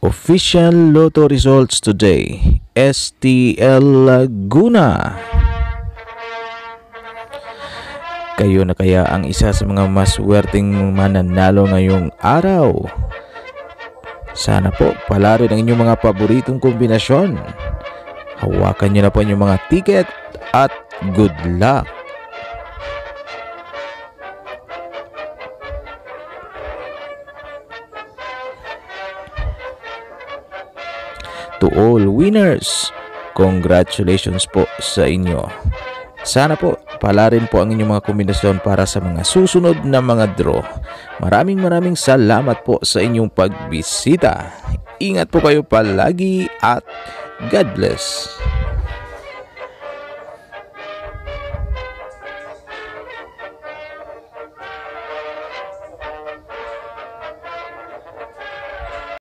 Official Lotto results today. STL Laguna. Kayo na kaya ang isa sa mga maswerteng mananalo ngayong araw? Sana po palaro ng inyong mga paboritong kombinasyon. Hawakan niyo na po inyong mga ticket at good luck! To all winners, congratulations po sa inyo. Sana po palarin po ang inyong mga kombinasyon para sa mga susunod na mga draw. Maraming maraming salamat po sa inyong pagbisita. Ingat po kayo palagi at God bless.